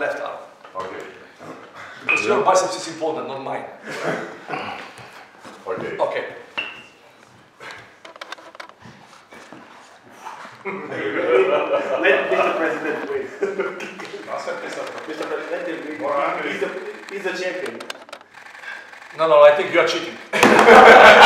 left arm. Okay. Because your biceps is important, not mine. okay. Okay. let Mr. President wait. Mr. President, let him He's the champion. No, no, I think you are cheating.